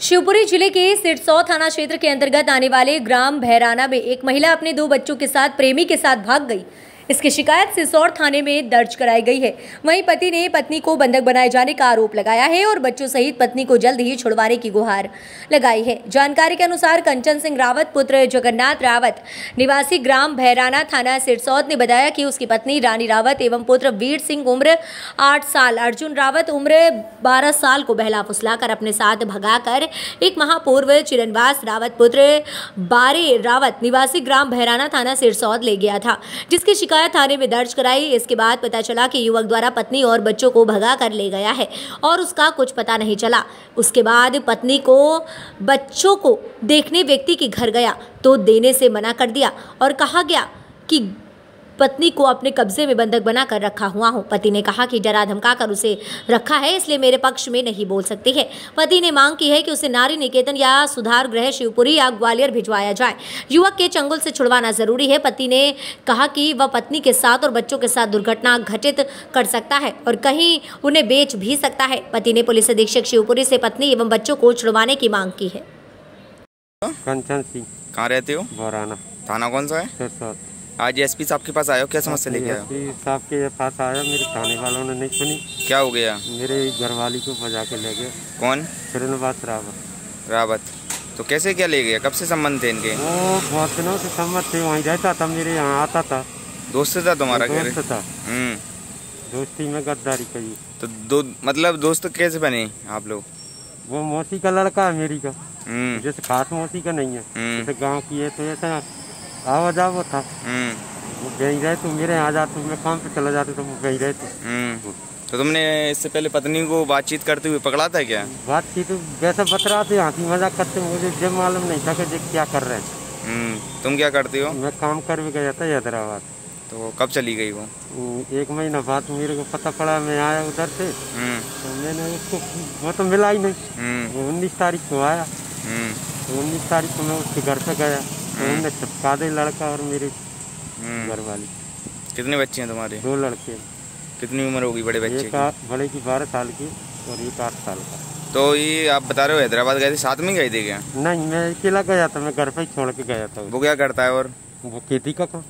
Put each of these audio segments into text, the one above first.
शिवपुरी ज़िले के सिरसौ थाना क्षेत्र के अंतर्गत आने वाले ग्राम भैराना में एक महिला अपने दो बच्चों के साथ प्रेमी के साथ भाग गई। इसकी शिकायत सिसौर थाने में दर्ज कराई गई है। वहीं पति ने पत्नी को बंधक बनाए जाने का आरोप लगाया है और बच्चों सहित पत्नी को जल्द ही छुड़वाने की गुहार लगाई है। जानकारी के अनुसार कंचन सिंह रावत, पुत्र जगन्नाथ रावत, निवासी ग्राम भैराना थाना सिरसौत ने बताया कि उसकी पत्नी रानी रावत एवं पुत्र वीर सिंह उम्र आठ साल, अर्जुन रावत उम्र बारह साल को बहला फुसलाकर अपने साथ भगाकर एक माह पूर्व चिरनवास रावत पुत्र बारे रावत निवासी ग्राम भैराना थाना सिरसौद ले गया था, जिसकी शिकायत थाने में दर्ज कराई। इसके बाद पता चला कि युवक द्वारा पत्नी और बच्चों को भगा कर ले गया है और उसका कुछ पता नहीं चला। उसके बाद पत्नी को, बच्चों को देखने व्यक्ति के घर गया तो देने से मना कर दिया और कहा गया कि पत्नी को अपने कब्जे में बंधक बनाकर रखा हुआ हूँ। पति ने कहा कि डरा धमका कर उसे रखा है इसलिए मेरे पक्ष में नहीं बोल सकती है। पति ने मांग की है कि उसे नारी निकेतन या सुधार गृह शिवपुरी या ग्वालियर भिजवाया जाए। युवक के चंगुल से छुड़वाना ज़रूरी है। पति ने कहा कि वह पत्नी के साथ और बच्चों के साथ दुर्घटना घटित कर सकता है और कहीं उन्हें बेच भी सकता है। पति ने पुलिस अधीक्षक शिवपुरी से पत्नी एवं बच्चों को छुड़वाने की मांग की है। कंचन सिंह। कहाँ रहते हो? बोराना। थाना कौन सा है? आज एसपी साहब के पास आए हो? क्या समस्या लेके आए हो? एसपी साहब के पास आया मेरे थाने वालों ने नहीं सुनी। क्या हो गया? मेरे घरवाली को बजा के ले गए। कौन? श्रीनिवास रावत। रावत। तो कैसे क्या ले गया कब से संबंध थे इनके? वो बहुत दिनों से सम्मत थे वहीं रहता था मेरे यहाँ आता था। दोस्त था तुम्हारा घर? दोस्त था। हम्म। दोस्ती में गद्दारी करी। तो दो मतलब दोस्त कैसे बने आप लोग? वो मौसी का लड़का है मेरी का। हम्म। जैसे खास मौसी का नहीं है। हम्म। जैसे गाँव की है तो ऐसा आवा था। हम्म। वो कहीं रहे तो मेरे यहाँ जाते मैं काम पे चला जाते तो वो कहीं रहते हम्म। तो तुमने इससे पहले पत्नी को बातचीत करते हुए पकड़ा था क्या? बातचीत तो वैसे बतराते हँसी मज़ाक करते मुझे जब मालूम नहीं था कि क्या कर रहे हैं। हम्म। तुम क्या करते हो? मैं काम कर भी गया था हैदराबाद। तो कब चली गई वो? एक महीना बाद मेरे को पता पड़ा मैं आया उधर से। हम्म। तो मैंने उसको वो तो मिला ही नहीं। हम्म। वो उन्नीस तारीख को आया। हम्म। तो उन्नीस तारीख को मैं उसके घर पे गया। चिपका दे लड़का और मेरी हम्म। घर वाली कितने बच्चे हैं तुम्हारे? दो लड़के कितनी उम्र होगी बड़े बच्चे की? बड़े की बारह साल की और एक आठ साल का। तो ये आप बता रहे हो हैदराबाद गए थे? साथ में गए थे क्या? नहीं मैं अकेला गया था मैं घर पे छोड़ के गया था। वो क्या करता है और? वो खेती का काम।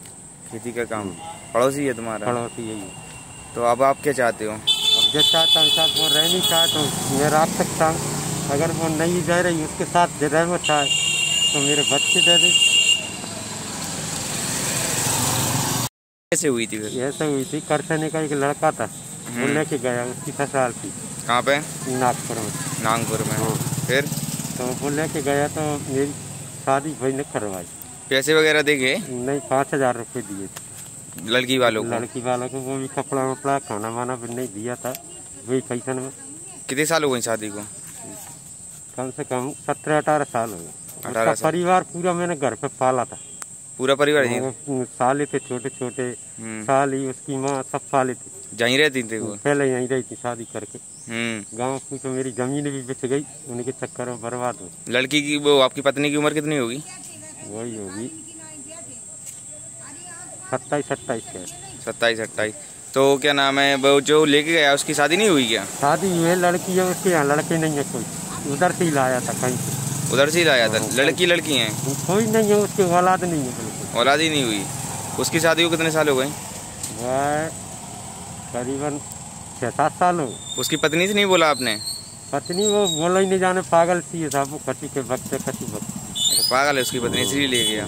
खेती का काम। पड़ोसी है तुम्हारा? पड़ोसी यही है। तो अब आप क्या चाहते हो? अब जब चाहता हूँ साहब वो रह नहीं चाहे तो मैं रात सकता हूँ अगर वो नहीं रह रही उसके साथ रह वो चाहे तो मेरे बच्चे दे दे। कैसे हुई थी ऐसा हुई थी करसने का एक लड़का था वो लेके गया उसकी ससुराल थी कहाँ पे? नागपुर में। नागपुर में। हाँ। फिर? तो वो लेके गया तो मेरी शादी भाई ने करवाई। पैसे वगैरह देखे नहीं पाँच हज़ार रुपये दिए थे। लड़की वालों को? लड़की वालों को वो भी कपड़ा वपड़ा खाना वाना भी नहीं दिया था वही पैसा में। कितने साल हो गए शादी को? कम से कम सत्रह अठारह साल हो गए। 18 उसका साल। परिवार पूरा मैंने घर पे पाला था। पूरा परिवार यहीं साले थे छोटे छोटे। हम्म। साली उसकी माँ सब साले थे। यहीं रहती थी वो? पहले यहीं रही थी शादी करके। हम्म। गाँव की तो मेरी ज़मीन भी बिक गई। उनके चक्कर में बर्बाद हो लड़की की वो आपकी पत्नी की उम्र कितनी होगी? वही होगी। सत्ताईस के सत्ताईस अट्ठाईस तो क्या नाम है वो जो लेके गया उसकी शादी नहीं हुई क्या? शादी हुई है लड़की है उसके यहाँ लड़के नहीं है कोई। उधर से ही लाया था कहीं उधर से ही लाया था? लड़की लड़की है? कोई नहीं है उसके औलाद नहीं है। औलाद ही नहीं हुई। उसकी शादी को कितने साल हो गए? करीबन छः सात साल हो उसकी पत्नी से नहीं बोला आपने? पत्नी वो बोला ही नहीं जाने पागल सी है साहब वो कटी के बच्चे कटी बच्चे। अच्छा, पागल है उसकी पत्नी इसलिए ले गया